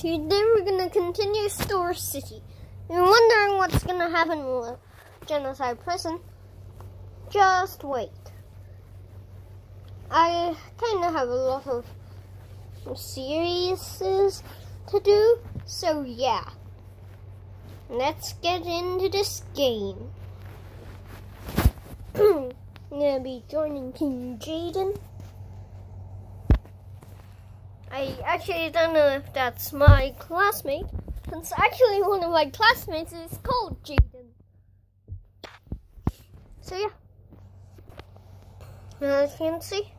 Today we're gonna continue Store City. You're wondering what's gonna happen with Genocide Prison? Just wait. I kinda have a lot of series to do, so yeah. Let's get into this game. I'm gonna be joining King Jaden. I actually don't know if that's my classmate. Since actually one of my classmates is called Jaden. So yeah. As you can see,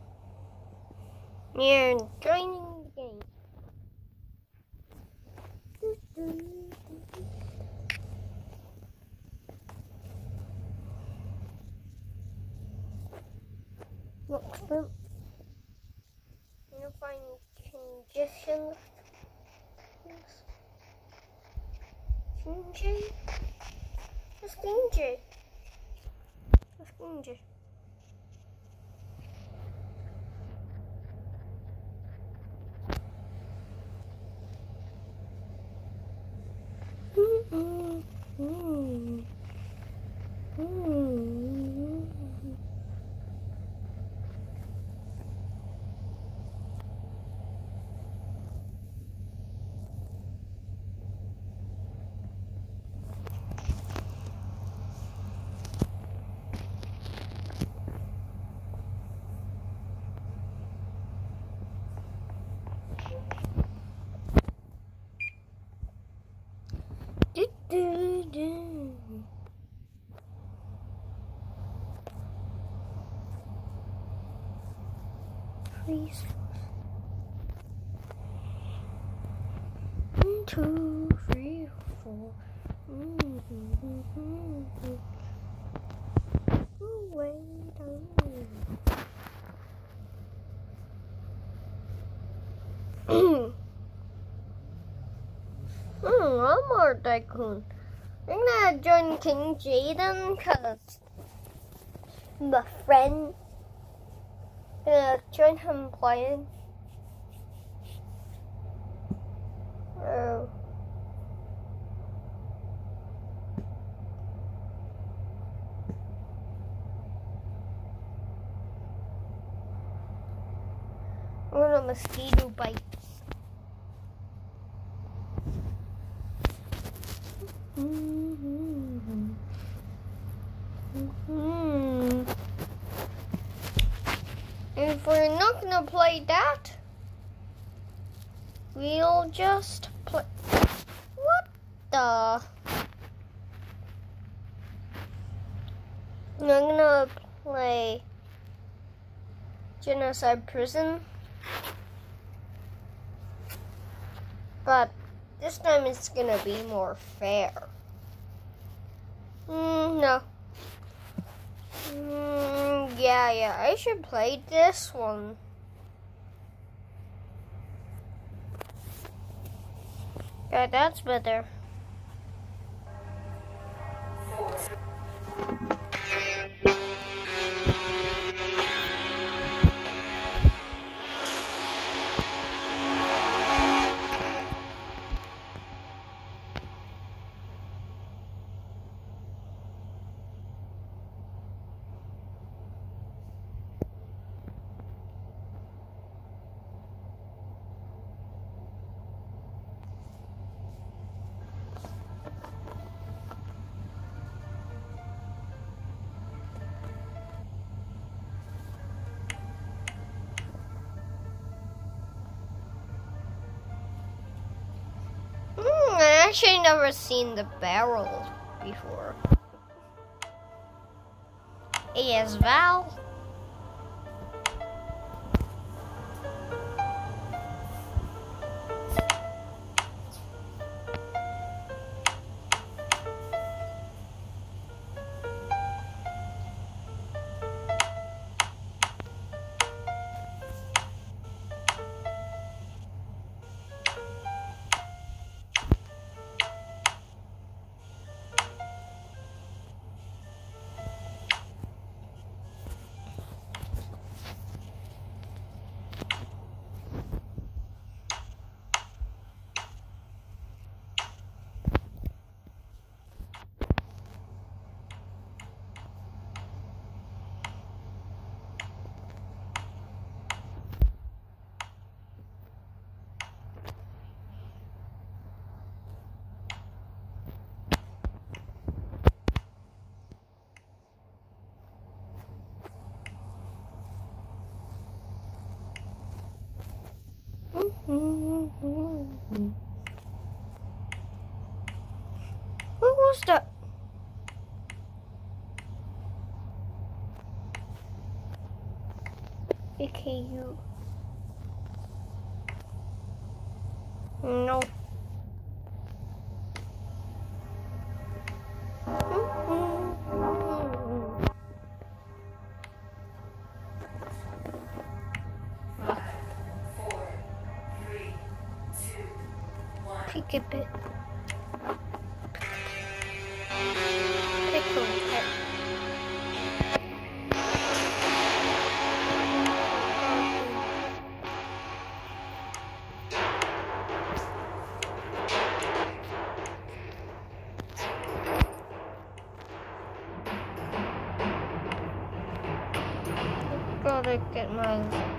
we're joining the game. Look for you'll congestion. Ginger. It's ginger. It's ginger. Mm-mm. Mm. Mm. Do, do, do. Please. One, two, three, four. Mm, mm, mm, mm, mm. Oh, wait a minute. Hmm, one more tycoon. I'm gonna join King Jaden because my friend. Gonna join him playing. Mosquito bite. Mm-hmm. Mm-hmm. If we're not gonna play that, we'll just play. What the? I'm gonna play Genocide Prison, but this time it's gonna be more fair. Mm, no. Mm, yeah, yeah, I should play this one. Yeah, that's better. Actually never seen the barrel before. Yes, Val. A bit. Pickle pet. Gotta get my